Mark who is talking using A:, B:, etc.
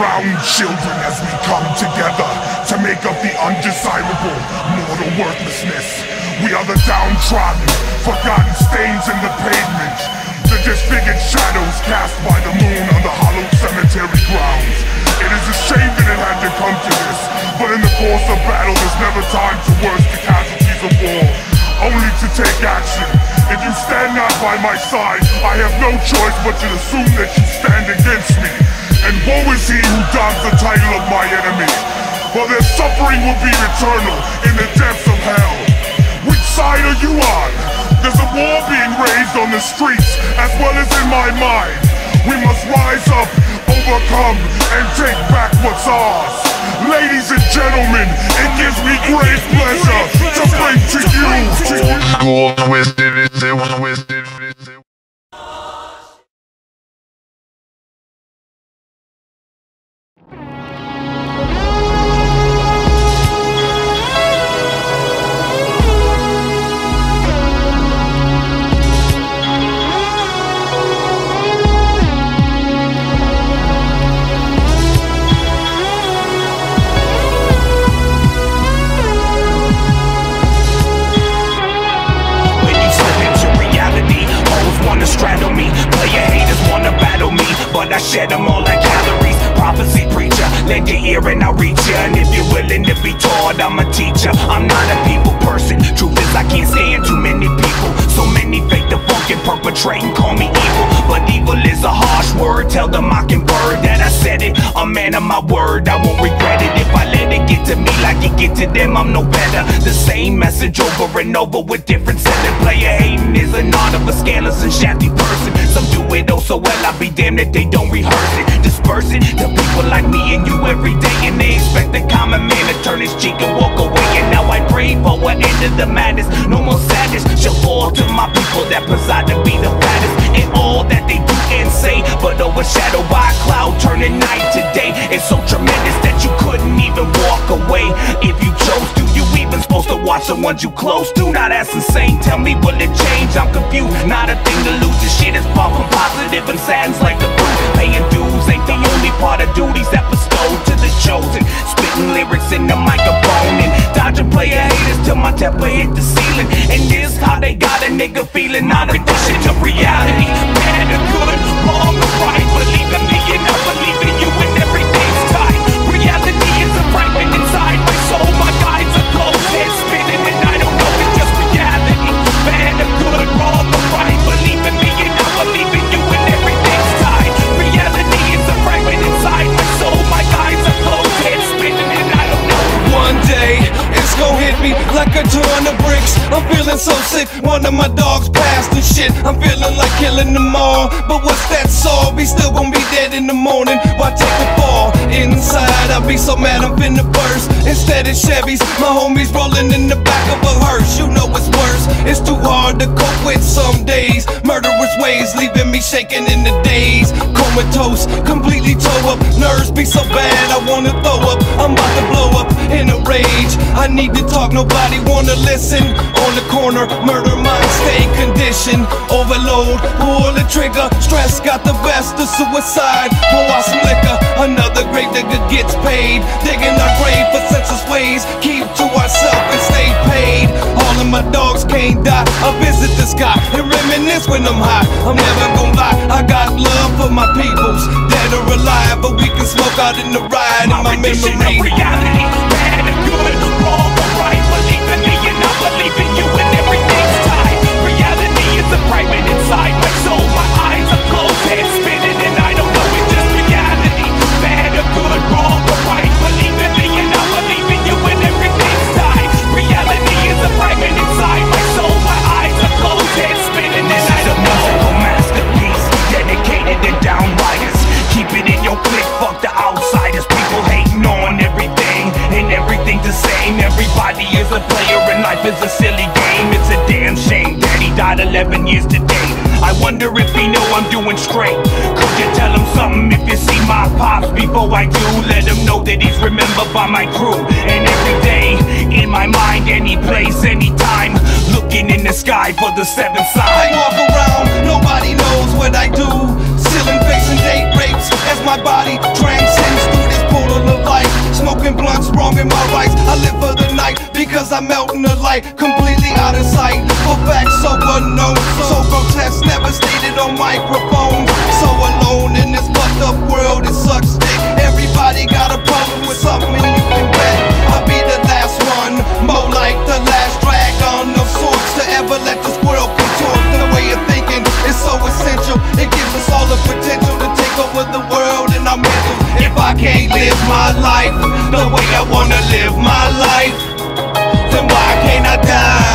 A: round children as we come together to make up the undesirable mortal worthlessness. We are the downtrodden, forgotten stains in the pavement, the disfigured shadows cast by the moon on the hollow cemetery grounds. It is a shame that it had to come to this, but in the course of battle there's never time to worse the casualties of war, only to take action. If you stand not by my side, I have no choice but to assume that you stand against me. And woe is he who dons the title of my enemy. For their suffering will be eternal in the depths of hell. Which side are you on? There's a war being raised on the streets as well as in my mind. We must rise up, overcome, and take back what's ours. Ladies and gentlemen,
B: stand too many people. So many fake the perpetrate and call me evil. But evil is a harsh word. Tell the mockingbird that I said it. A man of my word, I won't regret it if I let it get to me like it get to them. I'm no better. The same message over and over with different selling. Player hating is an art of a scandalous and shafty person. Some do it oh so well, I be damned if they don't rehearse it. Disperse it to people like me and you every day, and they expect the common man to turn his cheek and walk away. And now I pray for an end of the madness. No Overshadowed by cloud turning night to day. It's so tremendous that you couldn't even walk away if you chose to. You even supposed to watch the ones you close to. Now that's insane. Tell me, will it change? I'm confused. Not a thing to lose. This shit is far from positive and sounds like the truth. Paying dues ain't the only part of duties that bestowed to the chosen. Spitting lyrics in the microphone and dodging player haters till my temper hit the ceiling. And this how they got a nigga feeling. Not a dish to reality. Bad or good,
C: a ton of bricks. I'm feeling so sick, one of my dogs passed and shit. I'm feeling like killing them all. But what's that solve? He still gon' be dead in the morning. Why take the fall? Inside, I'll be so mad I'm finna burst. Instead of Chevys, my homies rolling in the back of a hearse. You know it's worse. It's too hard to cope with some days. Murderous ways leaving me shaking in the days. Comatose, completely toe up. Nerves be so bad, I wanna throw up. I'm about to blow a rage. I need to talk, nobody wanna listen. On the corner, murder mind, stay conditioned. Overload, pull the trigger. Stress got the best of suicide. Pour out some liquor, another grave digger gets paid. Digging our grave for senseless ways. Keep to ourselves and stay paid. All of my dogs can't die. I visit the sky and reminisce when I'm high. I'm never gonna lie, I got love for my peoples. Dead or alive, but we can smoke out in the ride. In my rendition of memory.
B: reality. Life is a silly game. It's a damn shame Daddy died 11 years today. I wonder if he know I'm doing straight. Could you tell him something if you see my pops before I do? Let him know that he's remembered by my crew. And every day, in my mind, any place, anytime, looking in the sky for the seventh sign I
C: walk around, nobody knows what I do. Ceiling facing date rapes as my body I melt in the light, completely out of sight. But facts, so unknown, so grotesque, never stated on microphone. So alone in this fucked up world, it sucks dick. Everybody got a problem with something, you can bet. I'll be the last one, more like the last dragon of sorts to ever let this world contort. The way of thinking is so essential, it gives us all the potential to take over the world and our mental. If I can't live my life the way I wanna live my life. Why can't I die?